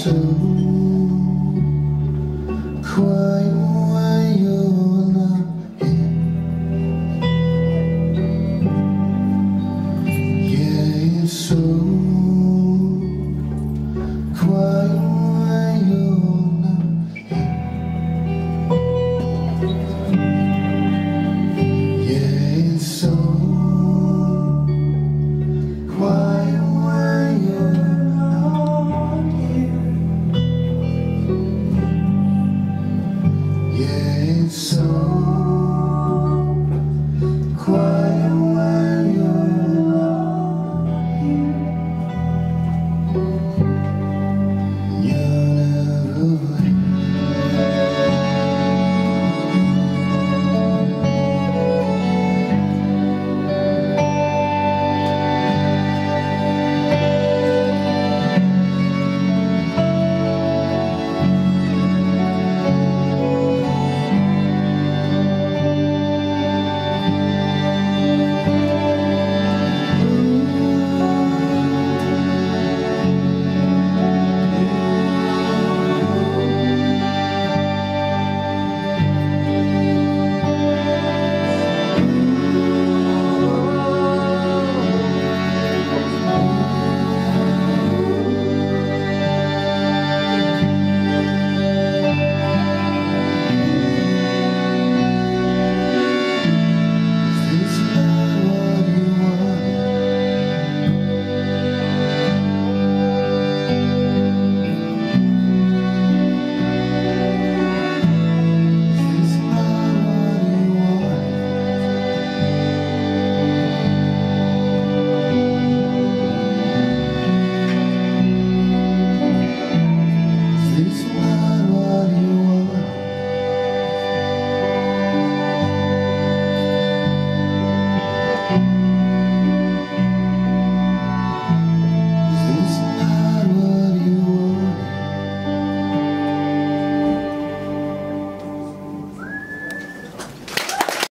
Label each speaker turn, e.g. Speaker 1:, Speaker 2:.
Speaker 1: so quiet.